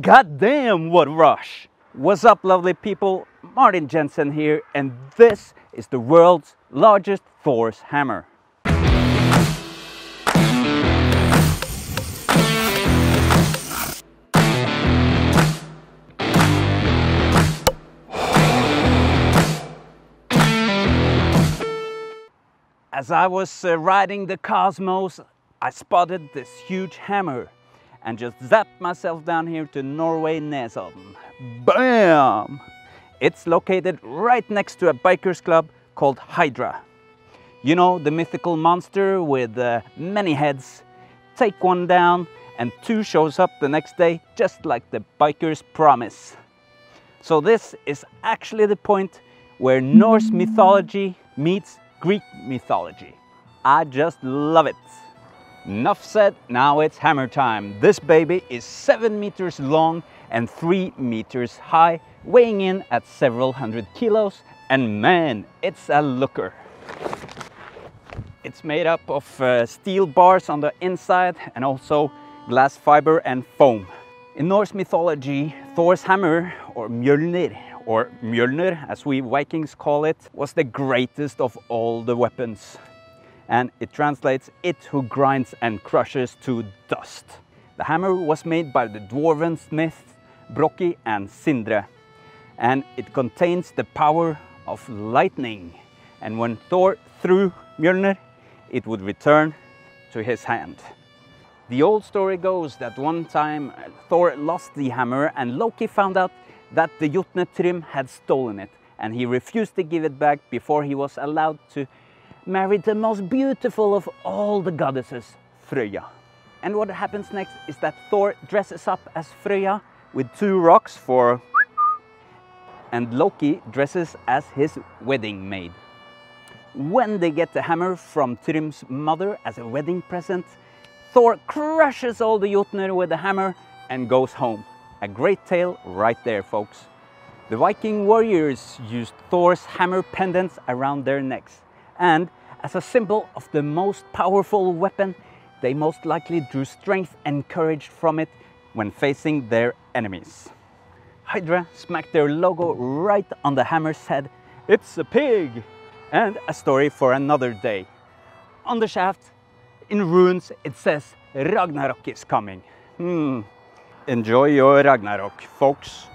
Goddamn, what rush! What's up, lovely people? Martin Jensen here, and this is the world's largest Thor's hammer. As I was uh, riding the Cosmos, I spotted this huge hammer and just zap myself down here to Norway Nesodden. Bam! It's located right next to a bikers club called Hydra. You know, the mythical monster with uh, many heads. Take one down and two shows up the next day, just like the bikers promise. So this is actually the point where Norse mythology meets Greek mythology. I just love it. Enough said, now it's hammer time. This baby is 7 meters long and 3 meters high, weighing in at several hundred kilos, and man, it's a looker. It's made up of uh, steel bars on the inside and also glass fiber and foam. In Norse mythology, Thor's hammer, or Mjolnir, or Mjølner as we Vikings call it, was the greatest of all the weapons and it translates it who grinds and crushes to dust. The hammer was made by the dwarven smiths Brokki and Sindre and it contains the power of lightning and when Thor threw Mjolnir it would return to his hand. The old story goes that one time uh, Thor lost the hammer and Loki found out that the Jotun Thrym had stolen it and he refused to give it back before he was allowed to married the most beautiful of all the goddesses, Freyja. And what happens next is that Thor dresses up as Freyja with two rocks for and Loki dresses as his wedding maid. When they get the hammer from Thrym's mother as a wedding present, Thor crushes all the Jotner with the hammer and goes home. A great tale right there, folks. The Viking warriors used Thor's hammer pendants around their necks and as a symbol of the most powerful weapon, they most likely drew strength and courage from it when facing their enemies. Hydra smacked their logo right on the hammer's head. It's a pig! And a story for another day. On the shaft, in runes, it says Ragnarok is coming. Hmm. Enjoy your Ragnarok, folks.